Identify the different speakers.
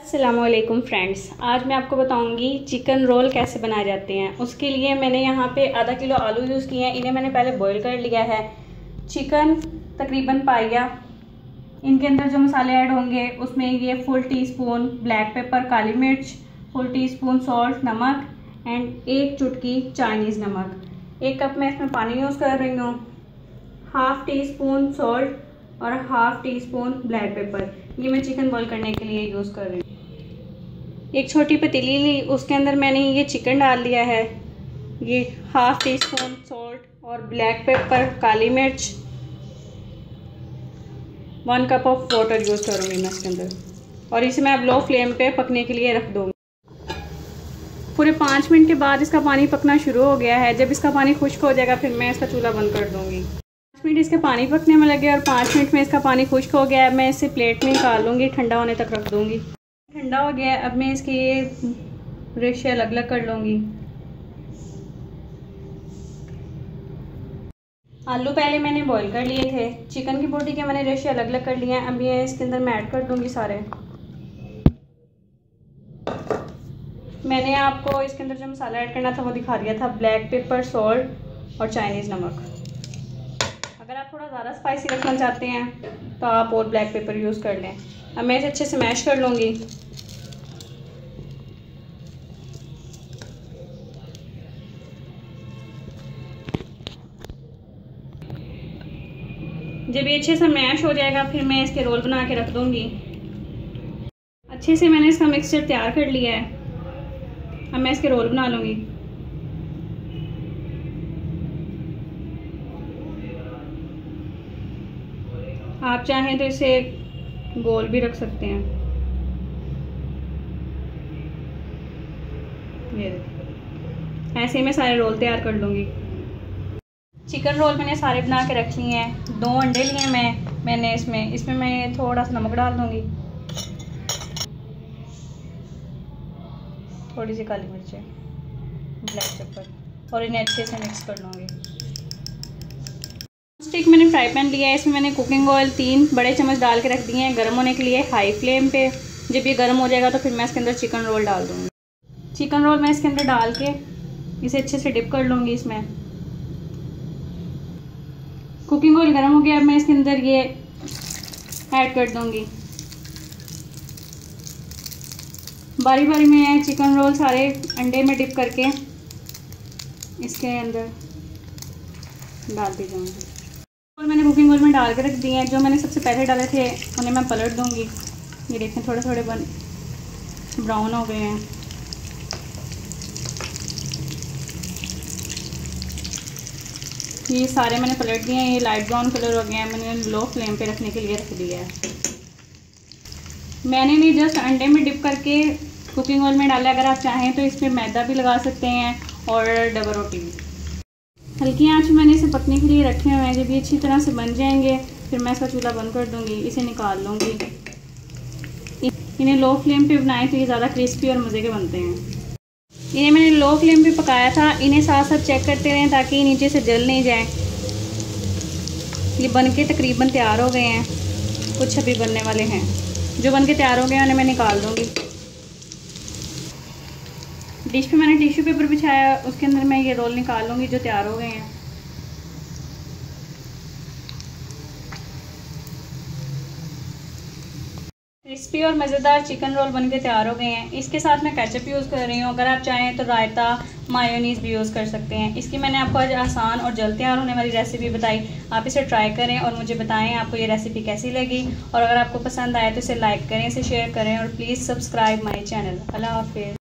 Speaker 1: Aslam friends आज मैं आपको बताऊँगी चिकन रोल कैसे बनाए जाते हैं। उसके लिए मैंने यहाँ पे आधा किलो आलू यूज़ किए हैं। इन्हें मैंने पहले बॉईल कर लिया है। चिकन तकरीबन पाया। इनके अंदर जो मसाले ऐड होंगे, उसमें ये full teaspoon black pepper काली मिर्च फुल टी स्पून सॉल्ट नमक एंड एक चुटकी चाइनीज़ नमक। एक कप मैं इसमें पानी यूज़ कर रही हूँ। हाफ़ टी स्पून सॉल्ट और half teaspoon black pepper ये मैं चिकन बॉईल करने के लिए यूज़ कर रही हूँ। एक छोटी पतीली ली, उसके अंदर मैंने ये चिकन डाल दिया है। ये हाफ़ टी स्पून सॉल्ट और ब्लैक पेपर काली मिर्च one cup of water use करूँगी मैं इसके अंदर। और इसे मैं अब लो फ्लेम पे पकने के लिए रख दूँगी। पूरे पाँच मिनट के बाद इसका पानी पकना शुरू हो गया है। जब इसका पानी खुश्क हो जाएगा, फिर मैं इसका चूल्हा बंद कर दूँगी। पाँच मिनट इसके पानी पकने में लगे और पाँच मिनट में इसका पानी खुश्क हो गया है। मैं इसे प्लेट में निकाल लूँगी, ठंडा होने तक रख दूँगी। ठंडा हो गया अब मैं इसके रेशे अलग अलग कर लूँगी। आलू पहले मैंने बॉईल कर लिए थे। चिकन की बोटी के मैंने रेशे अलग अलग कर लिए हैं। अब ये इसके अंदर मैं ऐड कर दूँगी सारे। मैंने आपको इसके अंदर जो मसाला ऐड करना था वो दिखा दिया था। ब्लैक पेपर सॉल्ट और चाइनीज़ नमक। अगर आप थोड़ा ज़्यादा स्पाइसी रखना चाहते हैं तो आप और ब्लैक पेपर यूज़ कर लें। अब मैं इसे अच्छे से मैश कर लूँगी। जब ये अच्छे से मैश हो जाएगा, फिर मैं इसके रोल बना के रख दूँगी। अच्छे से मैंने इसका मिक्सचर तैयार कर लिया है। अब मैं इसके रोल बना लूँगी। आप चाहें तो इसे गोल भी रख सकते हैं। ये ऐसे मैं सारे रोल तैयार कर लूँगी। चिकन रोल मैंने सारे बना के रख लिए हैं। दो अंडे लिए मैं, मैंने इसमें। इसमें मैं थोड़ा सा नमक डाल दूँगी। थोड़ी सी काली मिर्चें, ब्लैक पेपर, और इन्हें अच्छे से मिक्स कर लूँगी। स्टिक मैंने फ्राई पैन लिया है, इसमें मैंने कुकिंग ऑयल तीन बड़े चम्मच डाल के रख दिए हैं गर्म होने के लिए हाई फ्लेम पे। जब ये गर्म हो जाएगा तो फिर मैं इसके अंदर चिकन रोल डाल दूँगी। चिकन रोल मैं इसके अंदर डाल के इसे अच्छे से डिप कर लूँगी इसमें। कुकिंग ऑयल गर्म हो गया, अब मैं इसके अंदर ये ऐड कर दूँगी। बारी बारी में चिकन रोल सारे अंडे में डिप करके इसके अंदर डाल दी जाऊँगी। और मैंने कुकिंग ऑयल में डाल के रख दिए हैं। जो मैंने सबसे पहले डाले थे, उन्हें मैं पलट दूँगी। ये देखें थोड़े थोड़े बन ब्राउन हो गए हैं। ये सारे मैंने पलट दिए हैं। ये लाइट ब्राउन कलर हो गए हैं। मैंने लो फ्लेम पे रखने के लिए रख दिया है। मैंने नहीं जस्ट अंडे में डिप करके कुकिंग ऑयल में डाला। अगर आप चाहें तो इसमें मैदा भी लगा सकते हैं और डबल रोटी भी। हल्की आँच में मैंने इसे पकने के लिए रखे हुए हैं। जब ये अच्छी तरह से बन जाएँगे, फिर मैं इसका चूल्हा बंद कर दूँगी। इसे निकाल लूँगी। इन्हें लो फ्लेम पे बनाएँ तो ये ज़्यादा क्रिस्पी और मज़े के बनते हैं। इन्हें मैंने लो फ्लेम पे पकाया था। इन्हें साथ साथ चेक करते रहें ताकि नीचे से जल नहीं जाए। ये बन के तकरीबन तैयार हो गए हैं। कुछ अभी बनने वाले हैं। जो बन के तैयार हो गए हैं, उन्हें मैं निकाल दूँगी। डिश पे मैंने टिश्यू पेपर बिछाया, उसके अंदर मैं ये रोल निकाल लूँगी जो तैयार हो गए हैं। क्रिस्पी और मज़ेदार चिकन रोल बनके तैयार हो गए हैं। इसके साथ मैं कैचअप यूज़ कर रही हूँ। अगर आप चाहें तो रायता मायोनीज़ भी यूज़ कर सकते हैं। इसकी मैंने आपको आज आसान और जल्द तैयार होने वाली रेसिपी बताई। आप इसे ट्राई करें और मुझे बताएँ आपको ये रेसिपी कैसी लगी। और अगर आपको पसंद आए तो इसे लाइक करें, इसे शेयर करें और प्लीज़ सब्सक्राइब माई चैनल अल्लाह हाफिज़।